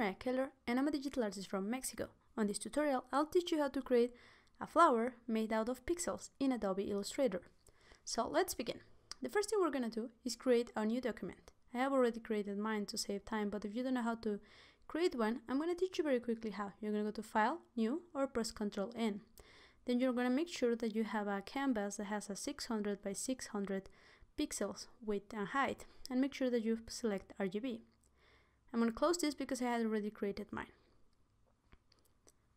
Maria Keller and I'm a digital artist from Mexico. On this tutorial, I'll teach you how to create a flower made out of pixels in Adobe Illustrator. So let's begin. The first thing we're to do is create a new document. I have already created mine to save time, but if you don't know how to create one, I'm to teach you very quickly how. You're to go to File, New, or press Ctrl N. Then you're to make sure that you have a canvas that has a 600 by 600 pixels width and height, and make sure that you select RGB. I'm going to close this because I had already created mine.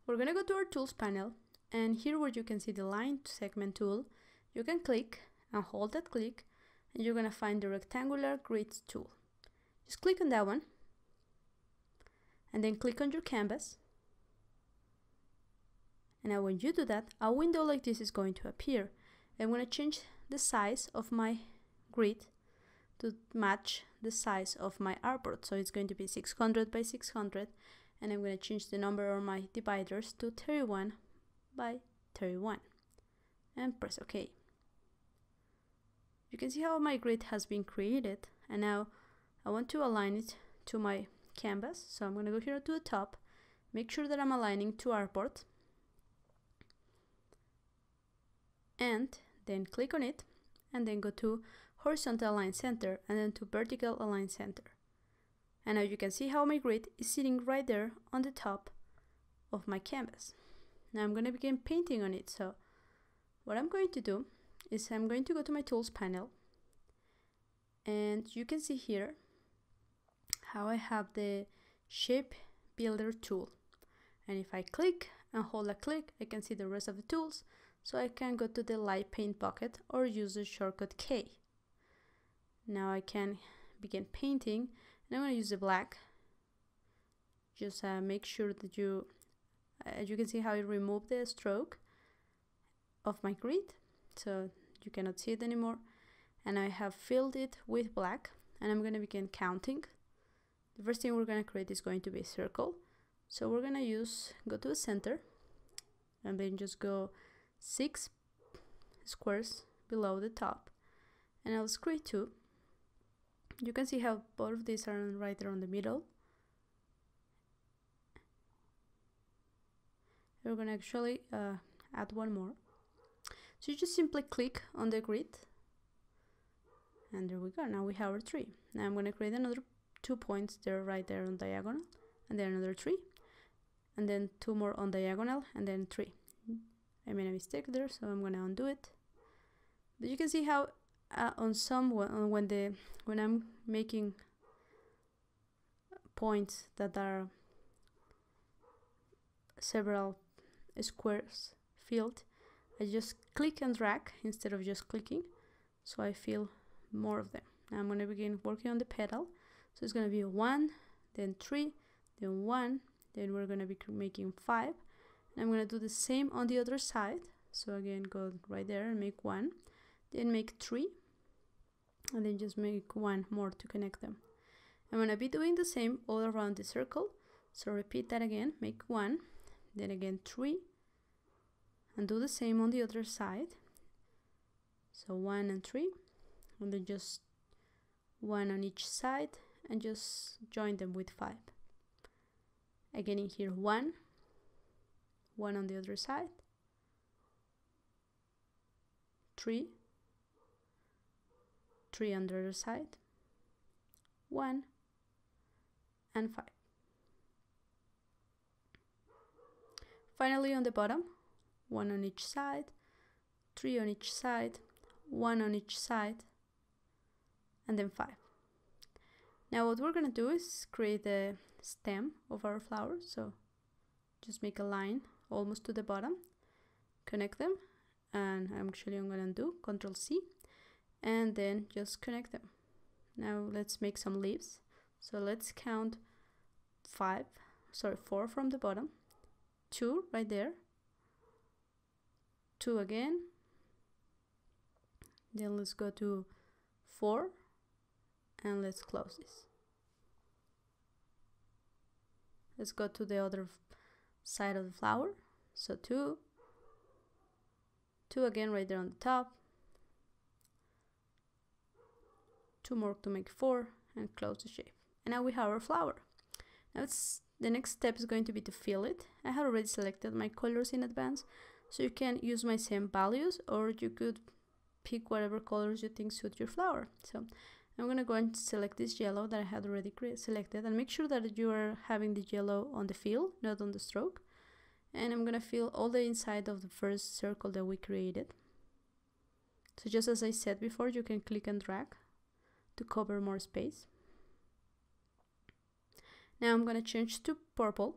We're going to go to our tools panel and here where you can see the line segment tool, you can click and hold that click and you're going to find the rectangular grids tool. Just click on that one and then click on your canvas. And now when you do that, a window like this is going to appear. I'm going to change the size of my grid to match the size of my artboard. So it's going to be 600 by 600 and I'm going to change the number of my dividers to 31 by 31 and press OK. You can see how my grid has been created and now I want to align it to my canvas so I'm going to go here to the top make sure that I'm aligning to artboard and then click on it and then go to horizontal align center and then to vertical align center and now you can see how my grid is sitting right there on the top of my canvas. Now I'm going to begin painting on it. So what I'm going to do is I'm going to go to my tools panel and you can see here how I have the shape builder tool. And if I click and hold a click, I can see the rest of the tools. So I can go to the live paint bucket or use the shortcut K. Now I can begin painting and I'm going to use the black. Just uh, make sure that you as you can see how it removed the stroke of my grid so you cannot see it anymore. And I have filled it with black and I'm going to begin counting. The first thing we're going to create is going to be a circle. So we're going to use go to the center and then just go six squares below the top. And I'll create two you can see how both of these are right there on the middle. We're going to actually uh, add one more. So you just simply click on the grid. And there we go. Now we have our tree now I'm going to create another two points. There right there on diagonal. And then another tree and then two more on diagonal. And then three I made a mistake there so I'm to undo it. But you can see how uh, on some when the when I'm making points that are several squares filled I just click and drag instead of just clicking so I fill more of them. Now I'm to begin working on the petal so it's to be one then three then one then we're to be making five I'm going to do the same on the other side so again go right there and make one then make three and then just make one more to connect them. I'm going to be doing the same all around the circle. So repeat that again, make one, then again three, and do the same on the other side. So one and three, and then just one on each side and just join them with five. Again in here one, one on the other side, three, 3 on the other side, 1 and 5. Finally on the bottom, 1 on each side, 3 on each side, 1 on each side, and then 5. Now what we're going to do is create the stem of our flower. So just make a line almost to the bottom, connect them, and I'm actually I'm to do Control C and then just connect them. Now let's make some leaves. So let's count five, sorry, four from the bottom, two right there, two again, then let's go to four and let's close this. Let's go to the other side of the flower. So two, two again right there on the top, two more to make four and close the shape and now we have our flower now it's the next step is going to be to fill it. I have already selected my colors in advance, so you can use my same values or you could pick whatever colors you think suit your flower. So I'm gonna go and select this yellow that I had already selected and make sure that you are having the yellow on the fill, not on the stroke. And I'm gonna fill all the inside of the first circle that we created. So just as I said before, you can click and drag to cover more space. Now I'm going to change to purple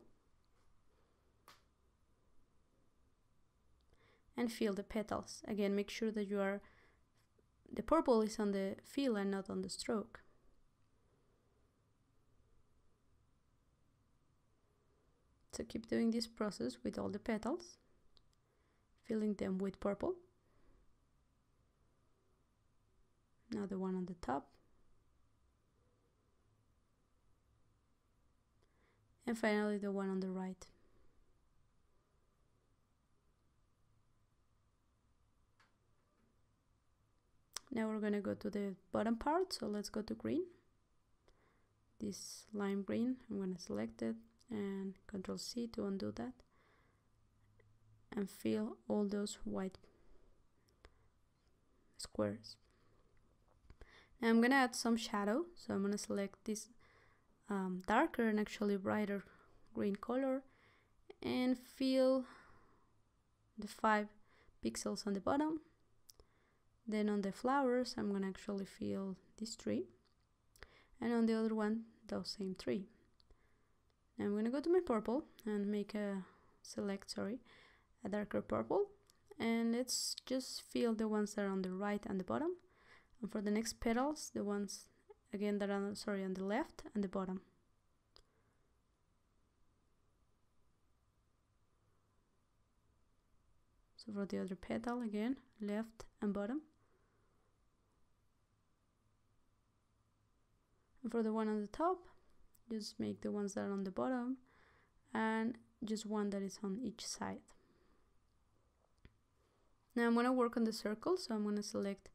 and fill the petals. Again, make sure that you are the purple is on the fill and not on the stroke. So keep doing this process with all the petals, filling them with purple. Now the one on the top. and finally the one on the right. Now we're going to go to the bottom part, so let's go to green. This lime green, I'm going to select it and Control C to undo that and fill all those white squares. Now I'm going to add some shadow, so I'm going to select this um, darker and actually brighter green color and fill the five pixels on the bottom then on the flowers I'm gonna actually fill this tree. And on the other one those same three. Now I'm gonna go to my purple and make a select sorry a darker purple. And let's just fill the ones that are on the right and the bottom. And for the next petals the ones again that are sorry on the left and the bottom. So for the other petal again left and bottom for the one on the top just make the ones that are on the bottom and just one that is on each side now I'm going to work on the circle so I'm going to select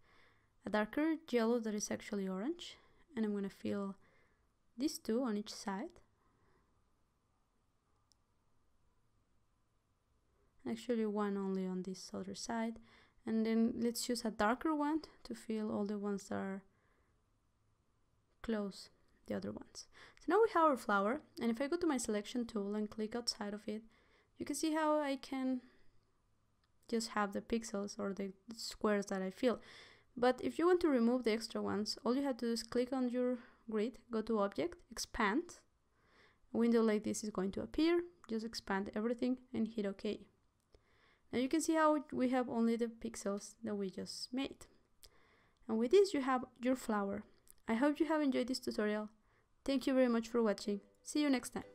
a darker yellow that is actually orange and I'm going to fill these two on each side. Actually one only on this other side. And then let's use a darker one to fill all the ones that are close the other ones. So now we have our flower and if I go to my selection tool and click outside of it, you can see how I can just have the pixels or the squares that I fill. But if you want to remove the extra ones, all you have to do is click on your grid, go to Object, Expand. A window like this is going to appear. Just expand everything and hit OK. Now you can see how we have only the pixels that we just made. And with this you have your flower. I hope you have enjoyed this tutorial. Thank you very much for watching. See you next time.